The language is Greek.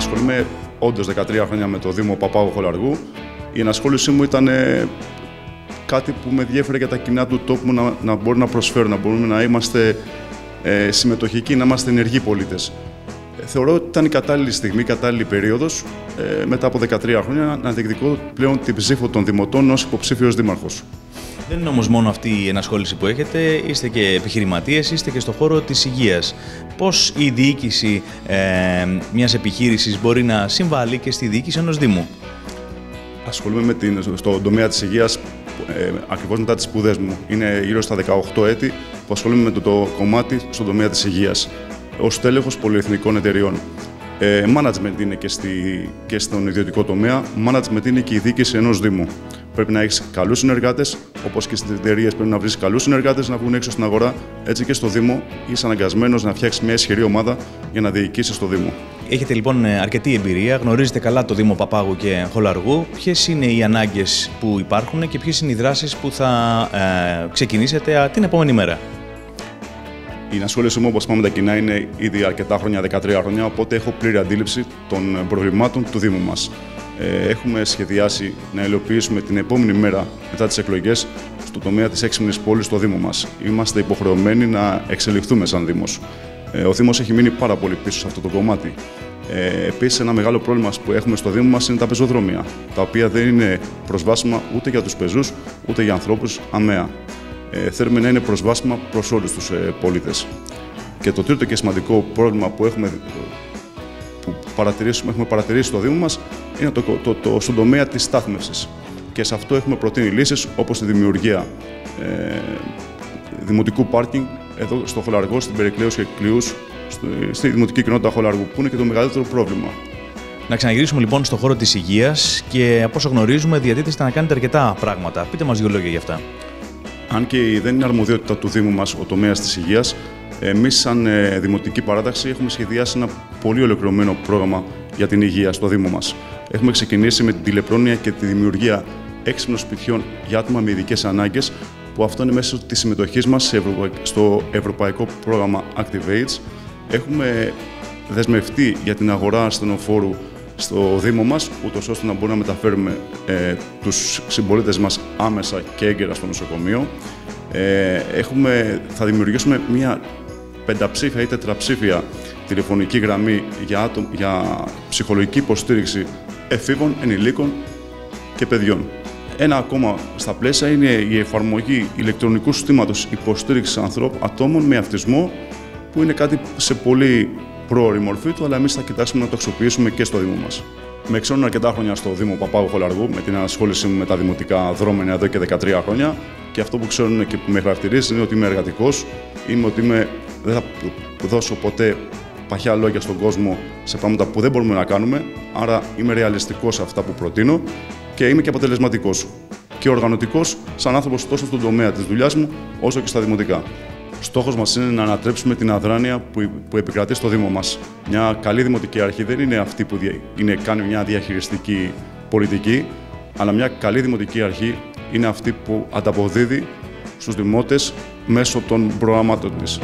ασχολούμαι όντως 13 χρόνια με το Δήμο Παπάγου Χολαργού. Η ενασχόλησή μου ήταν ε, κάτι που με διέφερε για τα κοινά του τόπου μου να, να μπορούμε να προσφέρουμε, να μπορούμε να είμαστε ε, συμμετοχικοί, να είμαστε ενεργοί πολίτες. Ε, θεωρώ ότι ήταν η κατάλληλη στιγμή, η κατάλληλη περίοδος, ε, μετά από 13 χρόνια, να διεκδικώ πλέον την ψήφο των δημοτών ως υποψήφιος δήμαρχος. Δεν είναι όμως μόνο αυτή η ενασχόληση που έχετε, είστε και επιχειρηματίες, είστε και στο χώρο της υγείας. Πώς η διοίκηση ε, μιας επιχείρησης μπορεί να συμβάλλει και στη διοίκηση ενός Δήμου; Ασχολούμαι με την, στον τομέα της υγείας ε, ακριβώς μετά τις σπουδές μου. Είναι γύρω στα 18 έτη που ασχολούμαι με το, το κομμάτι στον τομέα της υγείας. Ω τέλεχος πολυεθνικών εταιριών. Ε, management είναι και, στη, και στον ιδιωτικό τομέα. Management είναι και η διοίκηση ενός Δήμου. Πρέπει να έχεις καλούς συνεργάτες, όπως και στις εταιρείες πρέπει να βρεις καλούς συνεργάτες να βγουν έξω στην αγορά. Έτσι και στο Δήμο είσαι αναγκασμένος να φτιάξεις μια ισχυρή ομάδα για να διοικήσεις το Δήμο. Έχετε λοιπόν αρκετή εμπειρία, γνωρίζετε καλά το Δήμο Παπάγου και Χολαργού. Ποιες είναι οι ανάγκες που υπάρχουν και ποιες είναι οι δράσεις που θα ε, ξεκινήσετε την επόμενη μέρα; Η ενασχόλησή μου, όπως πάμε τα κοινά, είναι ήδη αρκετά χρόνια, 13 χρόνια, οπότε έχω πλήρη αντίληψη των προβλημάτων του Δήμου μας. Ε, έχουμε σχεδιάσει να υλοποιήσουμε την επόμενη μέρα μετά τις εκλογές στο τομέα της έξυπνης πόλης στο Δήμο μας. Είμαστε υποχρεωμένοι να εξελιχθούμε σαν Δήμος. Ε, ο Δήμος έχει μείνει πάρα πολύ πίσω σε αυτό το κομμάτι. Ε, Επίσης, ένα μεγάλο πρόβλημα που έχουμε στο Δήμο μας είναι τα πεζοδρόμια, τα οποία δεν είναι προσβάσιμα ούτε για τους πεζούς ούτε για ανθρώπους αμαία. Ε, θέλουμε να είναι προσβάσιμα προς όλους τους ε, πολίτες. Και το τρίτο και σημαντικό πρόβλημα που έχουμε, που παρατηρήσουμε, έχουμε παρατηρήσει στο Δήμο μας είναι το, το, το, στον τομέα της στάθμευσης. Και σε αυτό έχουμε προτείνει λύσεις όπως τη δημιουργία ε, δημοτικού πάρκινγκ εδώ στο Χολαργό, στην Περικλέους και Κλειούς, στη δημοτική κοινότητα Χολαργού, που είναι και το μεγαλύτερο πρόβλημα. Να ξαναγυρίσουμε λοιπόν στο χώρο της υγείας και από όσο γνωρίζουμε, διατίθεστε να κάνετε αρκετά πράγματα. Πείτε μας δύο λόγια γι' αυτά. Αν και δεν είναι αρμοδιότητα του Δήμου μας ο τομέας της υγείας, εμείς, σαν ε, Δημοτική Παράταξη, έχουμε σχεδιάσει ένα πολύ ολοκληρωμένο πρόγραμμα για την υγεία στο Δήμο μας. Έχουμε ξεκινήσει με την τηλεπρόνοια και τη δημιουργία έξυπνων σπιτιών για άτομα με ειδικές ανάγκες, που αυτό είναι μέσω της συμμετοχής μας στο ευρωπαϊκό πρόγραμμα ActivateS. Έχουμε δεσμευτεί για την αγορά ασθενοφόρου στο Δήμο μας, ούτως ώστε να μπορούμε να μεταφέρουμε ε, τους συμπολίτες μας άμεσα και έγκαιρα στο νοσοκομείο. Ε, έχουμε, θα δημιουργήσουμε μια πενταψήφια ή τετραψήφια τηλεφωνική γραμμή για, για ψυχολογική υποστήριξη εφήβων, ενηλίκων και παιδιών. Ένα ακόμα στα πλαίσια είναι η εφαρμογή ηλεκτρονικού συστήματος υποστήριξης ανθρώπων, ατόμων με αυτισμό, που είναι κάτι σε πολύ πρόωρη μορφή του, αλλά εμείς θα κοιτάξουμε να το αξιοποιήσουμε και στο Δήμο μας. Με ξέρουν αρκετά χρόνια στο Δήμο Παπάγου Χολαργού, με την ανασχόλησή μου με τα δημοτικά δρόμενα εδώ και 13 χρόνια. Και αυτό που ξέρουν και που με χαρακτηρίζει είναι ότι είμαι εργατικός, είμαι ότι είμαι, δεν θα δώσω ποτέ παχιά λόγια στον κόσμο σε πράγματα που δεν μπορούμε να κάνουμε. Άρα είμαι ρεαλιστικός σε αυτά που προτείνω και είμαι και αποτελεσματικός. Και οργανωτικός σαν άνθρωπος τόσο στον τομέα της δουλειάς μου, όσο και στα δημοτικά. Στόχος μας είναι να ανατρέψουμε την αδράνεια που, που επικρατεί στο Δήμο μας. Μια καλή δημοτική αρχή δεν είναι αυτή που είναι, κάνει μια διαχειριστική πολιτική, αλλά μια καλή δημοτική αρχή είναι αυτή που ανταποδίδει στους δημότες μέσω των προγραμμάτων της.